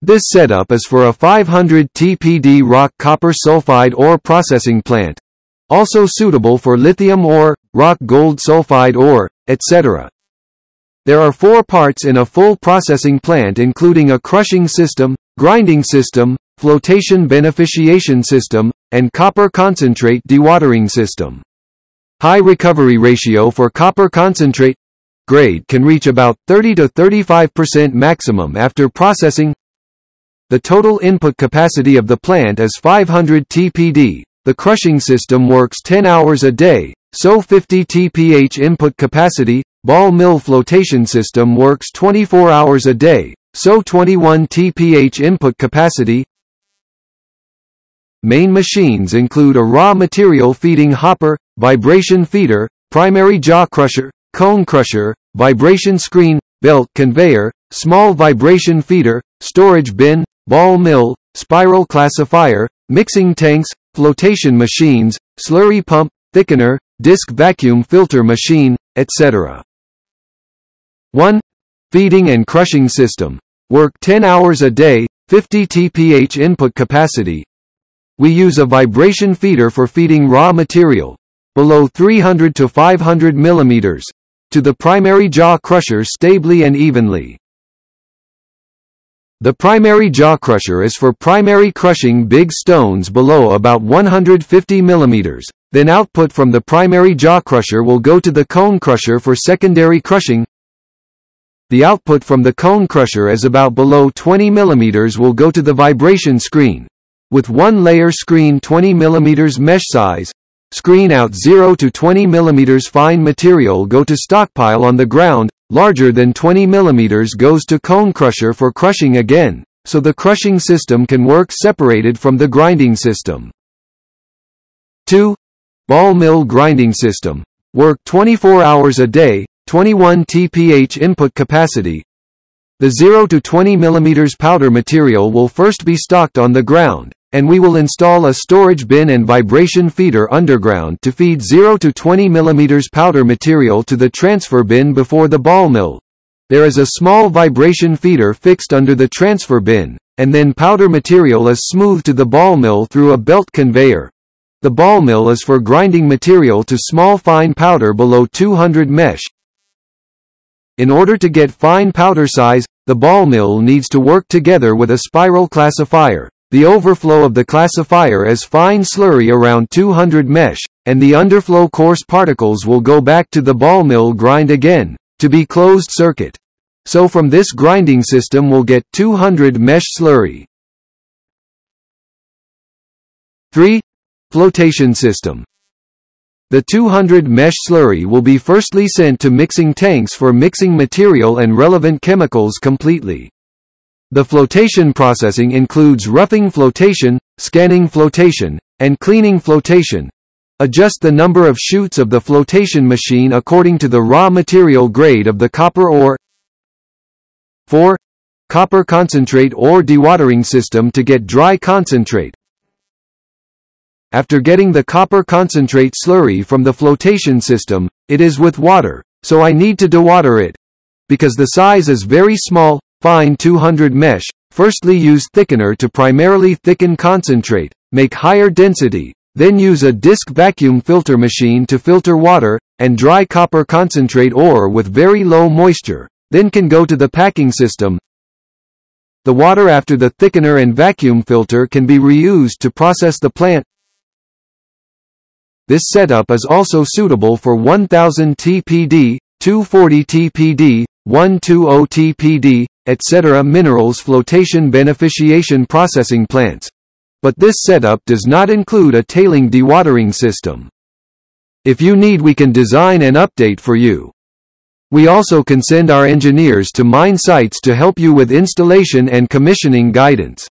This setup is for a 500 TPD rock copper sulfide ore processing plant, also suitable for lithium ore, rock gold sulfide ore, etc. There are four parts in a full processing plant including a crushing system, grinding system, flotation beneficiation system, and copper concentrate dewatering system. High recovery ratio for copper concentrate grade can reach about 30 to 35% maximum after processing. The total input capacity of the plant is 500 TPD. The crushing system works 10 hours a day, so 50 TPH input capacity. Ball mill flotation system works 24 hours a day, so 21 TPH input capacity. Main machines include a raw material feeding hopper, vibration feeder, primary jaw crusher, cone crusher, vibration screen, belt conveyor, small vibration feeder, storage bin, ball mill, spiral classifier, mixing tanks, flotation machines, slurry pump, thickener, disc vacuum filter machine, etc. 1. Feeding and crushing system. Work 10 hours a day, 50 TPH input capacity. We use a vibration feeder for feeding raw material, below 300 to 500 millimeters, to the primary jaw crusher stably and evenly. The primary jaw crusher is for primary crushing big stones below about 150 mm. Then output from the primary jaw crusher will go to the cone crusher for secondary crushing. The output from the cone crusher is about below 20 mm will go to the vibration screen. With one layer screen 20 mm mesh size, screen out 0 to 20 mm fine material go to stockpile on the ground, larger than 20 mm goes to cone crusher for crushing again, so the crushing system can work separated from the grinding system. 2. Ball mill grinding system. Work 24 hours a day, 21 TPH input capacity. The 0 to 20 mm powder material will first be stocked on the ground, and we will install a storage bin and vibration feeder underground to feed 0 to 20 mm powder material to the transfer bin before the ball mill. There is a small vibration feeder fixed under the transfer bin, and then powder material is smoothed to the ball mill through a belt conveyor. The ball mill is for grinding material to small fine powder below 200 mesh. In order to get fine powder size, the ball mill needs to work together with a spiral classifier. The overflow of the classifier is fine slurry around 200 mesh, and the underflow coarse particles will go back to the ball mill grind again, to be closed circuit. So from this grinding system we'll get 200 mesh slurry. 3. Flotation system. The 200 mesh slurry will be firstly sent to mixing tanks for mixing material and relevant chemicals completely. The flotation processing includes roughing flotation, scanning flotation, and cleaning flotation. Adjust the number of shoots of the flotation machine according to the raw material grade of the copper ore. 4. Copper concentrate ore dewatering system to get dry concentrate. After getting the copper concentrate slurry from the flotation system, it is with water, so I need to dewater it. Because the size is very small, Fine 200 mesh, firstly use thickener to primarily thicken concentrate, make higher density, then use a disc vacuum filter machine to filter water, and dry copper concentrate ore with very low moisture, then can go to the packing system. The water after the thickener and vacuum filter can be reused to process the plant. This setup is also suitable for 1000 TPD, 240 TPD, 120 TPD, etc. minerals flotation beneficiation processing plants. But this setup does not include a tailing dewatering system. If you need we can design and update for you. We also can send our engineers to mine sites to help you with installation and commissioning guidance.